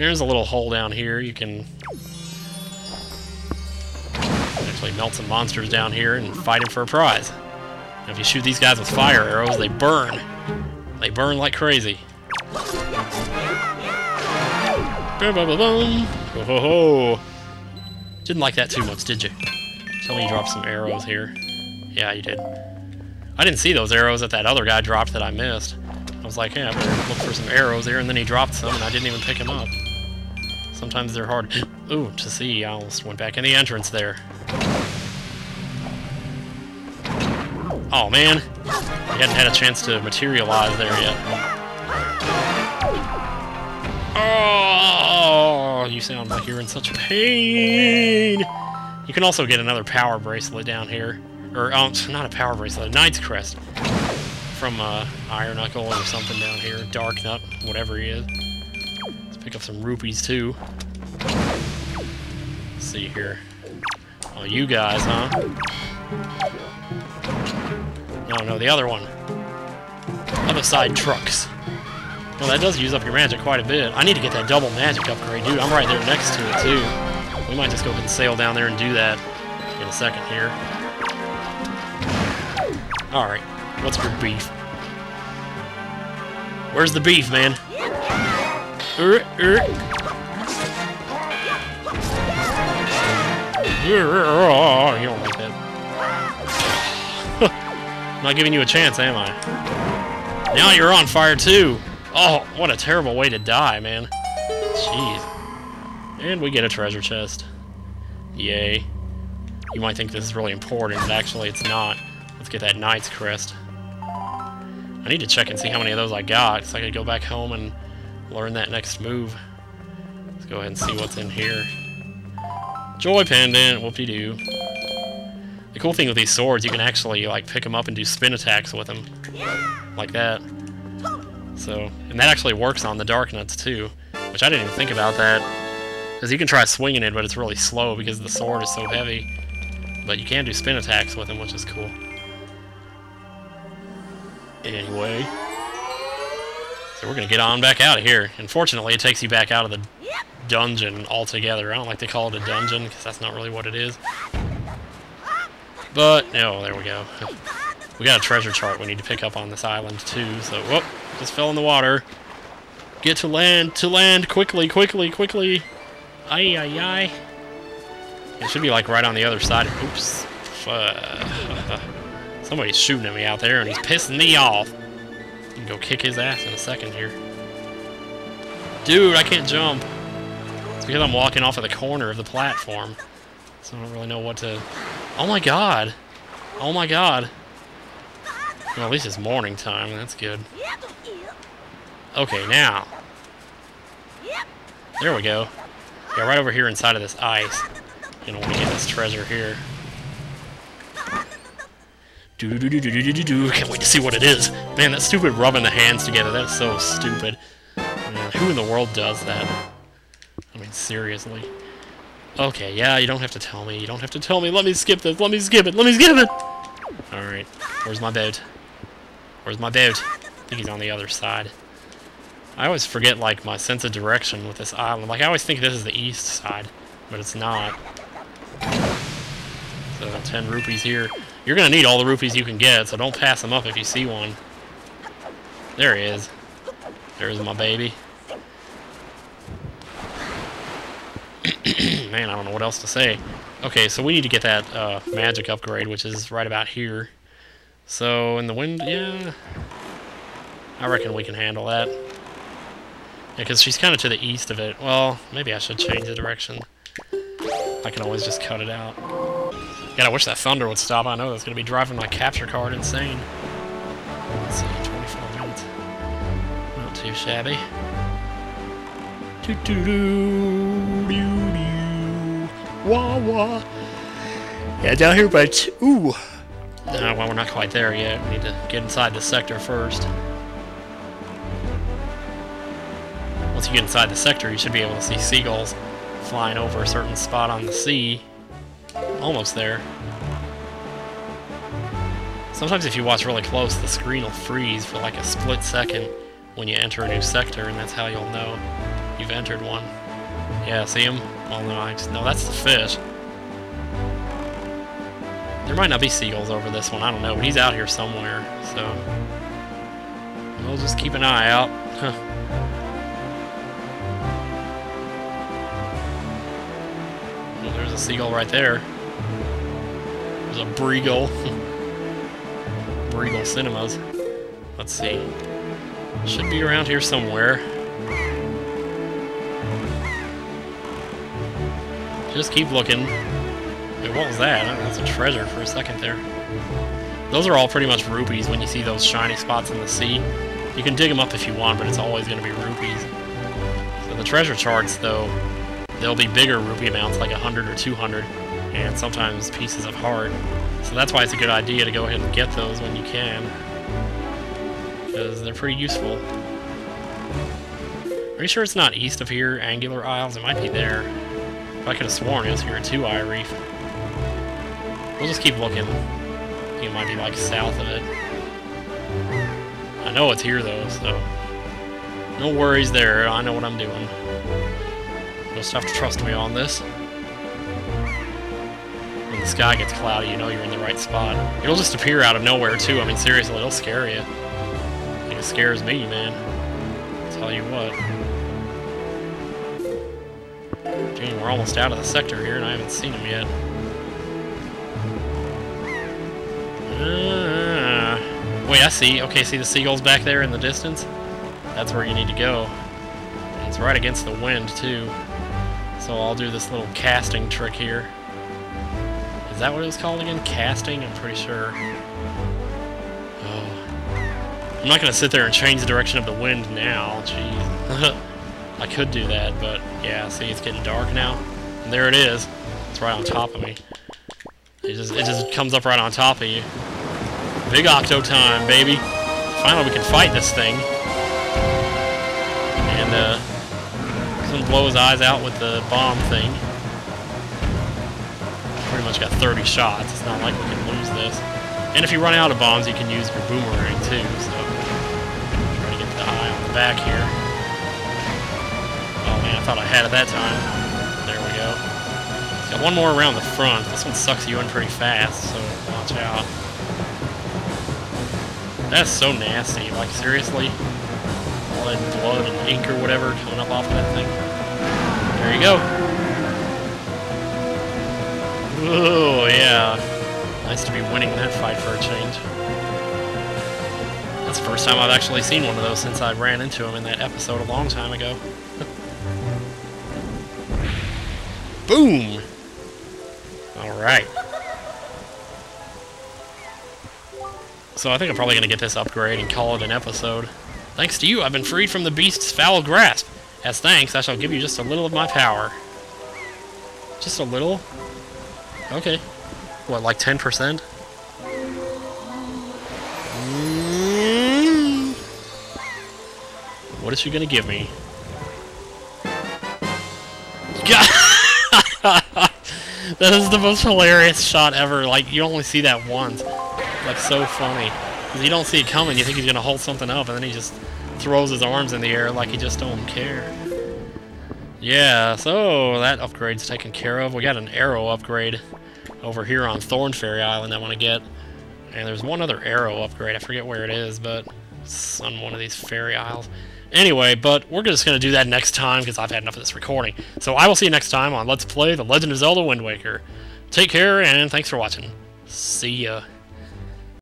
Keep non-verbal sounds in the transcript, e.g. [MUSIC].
There's a little hole down here. You can actually melt some monsters down here and fight them for a prize. And if you shoot these guys with fire arrows, they burn. They burn like crazy. Boom, boom, boom, boom. Ho, ho, ho. Didn't like that too much, did you? Tell me you dropped some arrows here. Yeah, you did. I didn't see those arrows that that other guy dropped that I missed. I was like, hey, I better look for some arrows here, and then he dropped some, and I didn't even pick him up. Sometimes they're hard ooh, to see. I almost went back in the entrance there. Oh, man. He hadn't had a chance to materialize there yet. Oh, you sound like you're in such pain. You can also get another power bracelet down here. Or, um, not a power bracelet, a Knight's Crest. From, uh, Iron Knuckle or something down here. Darknut, whatever he is. Let's pick up some rupees, too. Let's see here. Oh, you guys, huh? No, no, the other one. Other side trucks. Well, that does use up your magic quite a bit. I need to get that double magic upgrade, dude. I'm right there next to it, too. We might just go ahead and sail down there and do that in a second here. Alright, what's your beef? Where's the beef, man? Er, er. [LAUGHS] not giving you a chance, am I? Now you're on fire, too! Oh, what a terrible way to die, man. Jeez. And we get a treasure chest. Yay. You might think this is really important, but actually it's not. Let's get that Knight's Crest. I need to check and see how many of those I got, so I could go back home and learn that next move. Let's go ahead and see what's in here. Joy Pendant, whoop-de-doo. The cool thing with these swords, you can actually like pick them up and do spin attacks with them. Like that. So, and that actually works on the Darknuts too, which I didn't even think about that. Because you can try swinging it, but it's really slow because the sword is so heavy. But you can do spin attacks with them, which is cool. Anyway. So we're going to get on back out of here. Unfortunately, it takes you back out of the dungeon altogether. I don't like to call it a dungeon, because that's not really what it is. But, no, there we go. We got a treasure chart we need to pick up on this island, too, so, whoop, just fell in the water. Get to land, to land, quickly, quickly, quickly. Ay, ay, ay. It should be, like, right on the other side. Oops. [LAUGHS] Somebody's shooting at me out there, and he's pissing me off. I can go kick his ass in a second here. Dude, I can't jump. Because I'm walking off of the corner of the platform. So I don't really know what to... Oh my god! Oh my god! Well, at least it's morning time. That's good. Okay, now. There we go. Yeah, right over here inside of this ice. You know, when we get this treasure here. Do do do do do do do. Can't wait to see what it is. Man, that stupid rubbing the hands together. That's so stupid. Man, who in the world does that? I mean, seriously. Okay, yeah, you don't have to tell me. You don't have to tell me. Let me skip this. Let me skip it. Let me skip it! Alright. Where's my boat? Where's my boat? I think he's on the other side. I always forget, like, my sense of direction with this island. Like, I always think this is the east side, but it's not. So, 10 rupees here. You're gonna need all the rupees you can get, so don't pass them up if you see one. There he is. There's my baby. [CLEARS THROAT] Man, I don't know what else to say. Okay, so we need to get that uh, magic upgrade, which is right about here. So, in the wind, yeah... I reckon we can handle that. Yeah, because she's kind of to the east of it. Well, maybe I should change the direction. I can always just cut it out. God, I wish that thunder would stop. I know that's going to be driving my capture card insane. Let's see, 24 minutes. Not too shabby. Doo doo doo. Wah wah. Yeah, down here, but ooh. No, well, we're not quite there yet. We need to get inside the sector first. Once you get inside the sector, you should be able to see seagulls flying over a certain spot on the sea. Almost there. Sometimes if you watch really close, the screen will freeze for like a split second when you enter a new sector, and that's how you'll know You've entered one. Yeah, see him? Well, no, I no, that's the fish. There might not be seagulls over this one, I don't know, but he's out here somewhere, so... We'll just keep an eye out. well, there's a seagull right there. There's a Breagle. [LAUGHS] Breagle Cinemas. Let's see. Should be around here somewhere. Just keep looking. Wait, what was that? That's a treasure for a second there. Those are all pretty much rupees when you see those shiny spots in the sea. You can dig them up if you want, but it's always going to be rupees. So the treasure charts, though, they'll be bigger rupee amounts, like 100 or 200, and sometimes pieces of heart. So that's why it's a good idea to go ahead and get those when you can. Because they're pretty useful. Are you sure it's not east of here, Angular Isles? It might be there. I could have sworn it was here too, Eye Reef. We'll just keep looking. I it might be like south of it. I know it's here though, so no worries there. I know what I'm doing. You'll just have to trust me on this. When the sky gets cloudy, you know you're in the right spot. It'll just appear out of nowhere too. I mean, seriously, it'll scare you. It scares me, man. I'll tell you what. Gee, we're almost out of the sector here, and I haven't seen him yet. Uh, wait, I see. Okay, see the seagulls back there in the distance? That's where you need to go. It's right against the wind, too. So I'll do this little casting trick here. Is that what it was called again? Casting? I'm pretty sure. Oh. I'm not going to sit there and change the direction of the wind now. Jeez. [LAUGHS] I could do that, but yeah, see, it's getting dark now. And there it is. It's right on top of me. It just, it just comes up right on top of you. Big Octo time, baby. Finally, we can fight this thing. And, uh, gonna blow his eyes out with the bomb thing. Pretty much got 30 shots. It's not like we can lose this. And if you run out of bombs, you can use your boomerang, too, so... Try to get the eye on the back here. I thought I had it that time. There we go. Got one more around the front. This one sucks you in pretty fast, so watch out. That's so nasty. Like, seriously? All that blood and ink or whatever coming up off of that thing. There you go. Oh, yeah. Nice to be winning that fight for a change. That's the first time I've actually seen one of those since I ran into him in that episode a long time ago. [LAUGHS] Boom! Alright. So I think I'm probably going to get this upgrade and call it an episode. Thanks to you, I've been freed from the beast's foul grasp. As thanks, I shall give you just a little of my power. Just a little? Okay. What, like 10%? Mm. What is she gonna give me? [LAUGHS] that is the most hilarious shot ever. Like, you only see that once. Like, so funny. Because you don't see it coming, you think he's gonna hold something up, and then he just throws his arms in the air like he just don't care. Yeah, so that upgrade's taken care of. We got an arrow upgrade over here on Thorn Fairy Island I want to get. And there's one other arrow upgrade. I forget where it is, but it's on one of these fairy isles. Anyway, but we're just going to do that next time because I've had enough of this recording. So I will see you next time on Let's Play The Legend of Zelda Wind Waker. Take care, and thanks for watching. See ya.